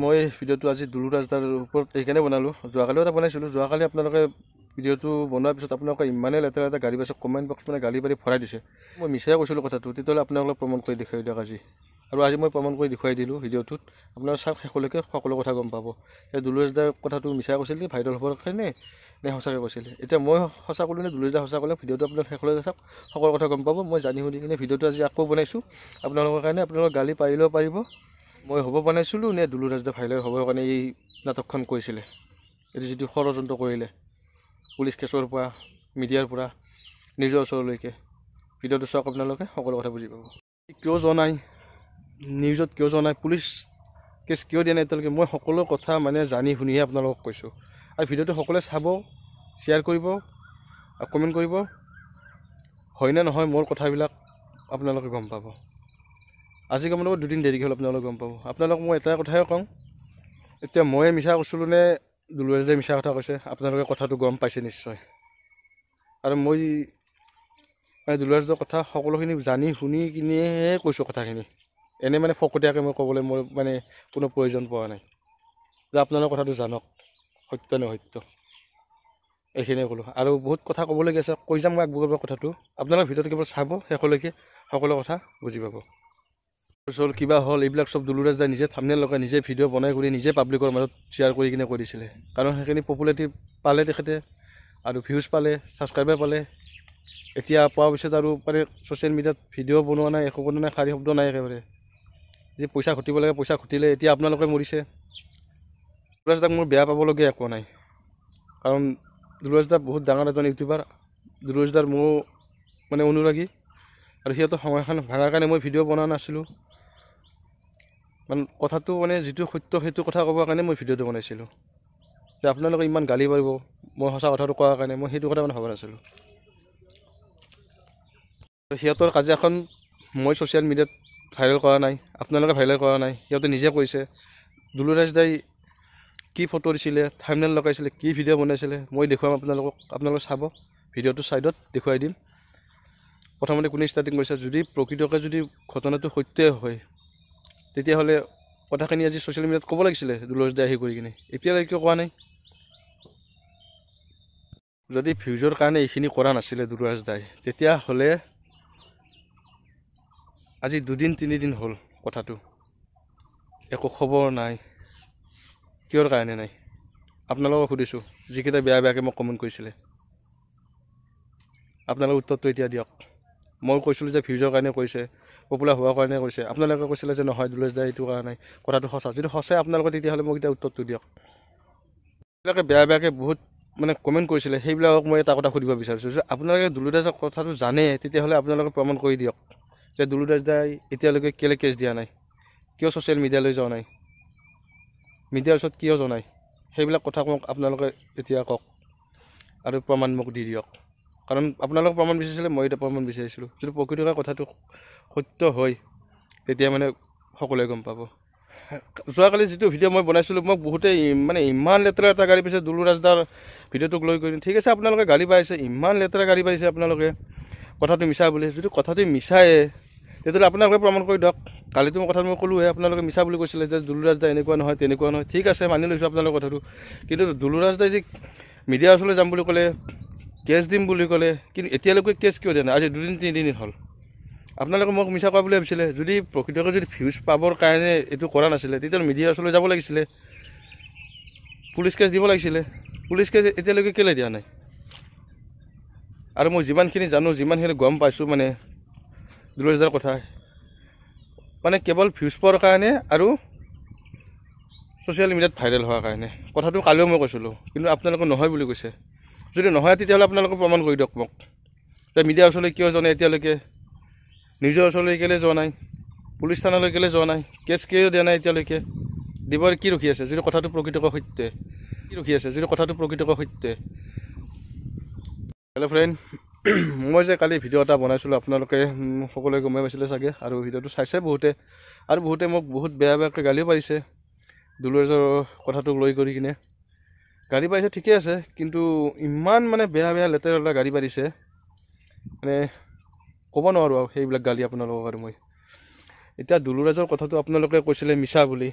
মই ভিডিঅ'টো আজি দুলু ৰাজদাৰ ওপৰত এইকাৰণে বনালোঁ। যোৱাকালিও এটা বনাইছিলোঁ। যোৱাকালি আপোনালোকে ভিডিঅ'টো বনোৱাৰ পিছত আপোনালোকে ইমানেই লেতেৰা লেতেৰা গালি পাইছে কমেণ্ট বক্স মানে গালি পাৰি ভৰাই দিছে। মই মিছাই কৈছিলোঁ কথাটো তেতিয়াহ'লে আপোনালোকক প্ৰমাণ কৰি দেখুৱাই দিয়ক আজি। আৰু আজি মই প্ৰমাণ কৰি দেখুৱাই দিলোঁ ভিডিঅ'টোত। আপোনালোকে চাওক শেষলৈকে সকলো কথা গম পাব। এই দুলু ৰাজদাৰ কথাটো মিছাই কৈছিল ভাইৰেল হ'বৰ কাৰণে নে সঁচাকৈ কৈছিল? এতিয়া মই সঁচা ক'লোঁ নে দুলু ৰাজদাৰ সঁচা ক'লে? ভিডিঅ'টো আপোনালোকে শেষলৈকে চাওক সকলো কথা গম পাব। মই জানি শুনি কিনে ভিডিঅ'টো আজি আকৌ বনাইছোঁ। আপোনালোকৰ কাৰণে আপোনালোকে গালি পাৰিলেও পাৰিব। মই হ'ব বনাইছিলোঁ নে দুলু ৰাজদা ভাইৰেল হ'বৰ কাৰণে এই নাটকখন কৰিছিলে এইটো যিটো ষড়যন্ত্ৰ কৰিলে পুলিচ কেছৰ পৰা মিডিয়াৰ পৰা নিজৰ ওচৰলৈকে। ভিডিঅ'টো চাওক আপোনালোকে সকলো কথা বুজি পাব। কিয় জনাই নিউজত কিয় জনাই পুলিচ কেছ কিয় দিয়া নাই এতিয়ালৈকে? মই সকলো কথা মানে জানি শুনিহে আপোনালোকক কৈছোঁ। আৰু ভিডিঅ'টো সকলোৱে চাব শ্বেয়াৰ কৰিব আৰু কমেণ্ট কৰিব। হয়নে নহয়? মোৰ কথাবিলাক আপোনালোকে গম পাব। আজি নাপাব দুদিন দেৰিকৈ হ'ল আপোনালোকে গম পাব। আপোনালোকক মই এটাই কথাই কওঁ এতিয়া ময়ে মিছা কৈছিলোঁ নে দুলুৱে মিছা কথা কৈছে আপোনালোকে কথাটো গম পাইছে নিশ্চয়। আৰু মই মানে দুলুৰাজৰ কথা সকলোখিনি জানি শুনি কিনিহে কৈছোঁ কথাখিনি। এনেই মানে ফকতীয়াকৈ মই ক'বলৈ মোৰ মানে কোনো প্ৰয়োজন পোৱা নাই। যে আপোনালোকে কথাটো জানক সত্য নে সত্য এইখিনিয়ে ক'লোঁ। আৰু বহুত কথা ক'বলগীয়া আছে কৈ যাম মই আগবঢ়াব কথাটো। আপোনালোকে ভিডিঅ'টো কেৱল চাব শেষলৈকে সকলো কথা বুজি পাব। হ'ল কিবা হ'ল এইবিলাক চব দুলুৰাজ দাই নিজে থামনেল লগাই নিজে ভিডিঅ' বনাই কৰি নিজে পাব্লিকৰ মাজত শ্বেয়াৰ কৰি কিনে কৰিছিলে কাৰণ সেইখিনি পপুলাৰিটি পালে তেখেতে আৰু ভিউজ পালে ছাবস্ক্ৰাইবাৰ পালে। এতিয়া পোৱাৰ পিছত আৰু মানে ছ'চিয়েল মিডিয়াত ভিডিঅ' বনোৱা নাই একো বনোৱা নাই শাৰী শব্দ নাই একেবাৰে। যি পইচা ঘটিব লাগে পইচা ঘটিলে এতিয়া আপোনালোকে মৰিছে। দুলুৰাজ দাক মোৰ বেয়া পাবলগীয়া একো নাই। কাৰণ দুলুৰাজ দা বহুত ডাঙৰ এজন ইউটিউবাৰ দুলুৰাজ দাৰ মোৰ মানে অনুৰাগী। আৰু সিহঁতৰ সময়খন ভাঙাৰ কাৰণে মই ভিডিঅ' বনোৱা নাছিলোঁ। মানে কথাটো মানে যিটো সত্য সেইটো কথা ক'বৰ কাৰণে মই ভিডিঅ'টো বনাইছিলোঁ। যে আপোনালোকে ইমান গালি পাৰিব মই সঁচা কথাটো কোৱাৰ কাৰণে মই সেইটো কথা মানে ভবা নাছিলোঁ। সিহঁতৰ কাজিয়াখন মই ছ'চিয়েল মিডিয়াত ভাইৰেল কৰা নাই আপোনালোকে ভাইৰেল কৰা নাই সিহঁতে নিজে কৈছে দুলুৰাজ দাই কি ফটো দিছিলে থাইমনেল লগাইছিলে কি ভিডিঅ' বনাইছিলে মই দেখুৱাম আপোনালোকক আপোনালোকে চাব ভিডিঅ'টো ছাইডত দেখুৱাই দিম। প্ৰথমতে কোনে ষ্টাৰ্টিং কৰিছে যদি প্ৰকৃতকে যদি ঘটনাটো সত্যই হয় তেতিয়াহ'লে কথাখিনি আজি ছ'চিয়েল মিডিয়াত ক'ব লাগিছিলে দুলজ দাই আহি কৰি কিনে। এতিয়ালৈকে কোৱা নাই? যদি ভিউজৰ কাৰণে এইখিনি কৰা নাছিলে দুলৰাজ দাই তেতিয়াহ'লে আজি দুদিন তিনিদিন হ'ল কথাটো। একো খবৰ নাই। কিয়ৰ কাৰণে নাই? আপোনালোকক সুধিছোঁ। যিকেইটা বেয়া বেয়াকৈ মোক কমেণ্ট কৰিছিলে। আপোনালোকে উত্তৰটো এতিয়া দিয়ক। মই কৈছিলোঁ যে ভিউজৰ কাৰণে কৈছে পপুলাৰ হোৱাৰ কাৰণে কৈছে। আপোনালোকে কৈছিলে যে নহয় দুলেশ দাই এইটো কাৰণে কথাটো সঁচা। যদি সঁচাই আপোনালোকে তেতিয়াহ'লে মোক এতিয়া উত্তৰটো দিয়ক। এইবিলাকে বেয়া বেয়াকৈ বহুত মানে কমেণ্ট কৰিছিলে সেইবিলাকক মই এটা কথা সুধিব বিচাৰিছোঁ যে আপোনালোকে দুলুদাসৰ কথাটো জানে তেতিয়াহ'লে আপোনালোকে প্ৰমাণ কৰি দিয়ক যে দুলুদাস দাই এতিয়ালৈকে কেলৈ কেছ দিয়া নাই কিয় ছ'চিয়েল মিডিয়ালৈ যোৱা নাই মিডিয়াৰ ওচৰত কিয় জনাই সেইবিলাক কথা মোক আপোনালোকে এতিয়া কওক আৰু প্ৰমাণ মোক দি দিয়ক। কাৰণ আপোনালোকে প্ৰমাণ বিচাৰিছিলে মই এতিয়া প্ৰমাণ বিচাৰিছিলোঁ। যদি প্ৰকৃততে কথাটো সত্য হয় তেতিয়া মানে সকলোৱে গম পাব। যোৱাকালি যিটো ভিডিঅ' মই বনাইছিলোঁ মোক বহুতেই মানে ইমান লেতেৰা এটা গাড়ী পাইছে দুলু ৰাজদাৰ ভিডিঅ'টোক লৈ কৰি ঠিক আছে আপোনালোকে গাড়ী পাৰিছে ইমান লেতেৰা গাড়ী পাৰিছে আপোনালোকে কথাটো মিছা বুলি। যদি কথাটো মিছায়ে তেতিয়াহ'লে আপোনালোকে প্ৰমাণ কৰি দিয়ক। কালিতো মই কথাটো মই ক'লোঁহে আপোনালোকে মিছা বুলি কৈছিলে যে দুলু ৰাজদা এনেকুৱা নহয় তেনেকুৱা নহয়। ঠিক আছে মানি লৈছোঁ আপোনালোকৰ কথাটো। কিন্তু দুলু ৰাজদাই যি মিডিয়াৰ ওচৰলৈ যাম বুলি ক'লে কেছ দিম বুলি ক'লে কিন্তু এতিয়ালৈকে কেছ কিয় দিয়া নাই? আজি দুদিন তিনিদিন হ'ল। আপোনালোকে মোক মিছা কৰা বুলি ভাবিছিলে। যদি প্ৰকৃতকৈ যদি ভিউজ পাবৰ কাৰণে এইটো কৰা নাছিলে তেতিয়াহ'লে মিডিয়াৰ ওচৰলৈ যাব লাগিছিলে। পুলিচ কেছ দিব লাগিছিলে। পুলিচ কেছ এতিয়ালৈকে কেলৈ দিয়া নাই? আৰু মই যিমানখিনি জানো যিমানখিনি গম পাইছোঁ মানে দুলজাৰ কথা মানে কেৱল ভিউজ পোৱাৰ কাৰণে আৰু ছ'চিয়েল মিডিয়াত ভাইৰেল হোৱাৰ কাৰণে। কথাটো কালিও মই কৈছিলোঁ কিন্তু আপোনালোকে নহয় বুলি কৈছে। যদি নহয় তেতিয়াহ'লে আপোনালোকে প্ৰমাণ কৰি দিয়ক মোক। যে মিডিয়াৰ ওচৰলৈ কিয় নাই এতিয়ালৈকে? নিজৰ ওচৰলৈ কেলৈ যোৱা নাই? পুলিচ থানালৈ কেলৈ যোৱা নাই? কেছ কিয় দিয়া নাই এতিয়ালৈকে? দিবৰ কি ৰখি আছে? যদি কথাটো প্ৰকৃতকৈ সত্য কি ৰখি আছে? যদি কথাটো প্ৰকৃতকৈ সত্য হেল্ল' ফ্ৰেণ্ড মই যে কালি ভিডিঅ' এটা বনাইছিলোঁ আপোনালোকে সকলোৱে গমেই পাইছিলে চাগে আৰু ভিডিঅ'টো চাইছে বহুতে। আৰু বহুতে মোক বহুত বেয়া বেয়াকৈ গালিও পাৰিছে। দুলুৰজৰ কথাটোক লৈ কৰি কিনে। গাড়ী পাৰিছে ঠিকে আছে কিন্তু ইমান মানে বেয়া বেয়া লেতেৰা লেতেৰা গাড়ী পাৰিছে মানে ক'ব নোৱাৰোঁ আৰু সেইবিলাক গালি আপোনালোকক আৰু মই। এতিয়া দুলুৰাজৰ কথাটো আপোনালোকে কৈছিলে মিছা বুলি।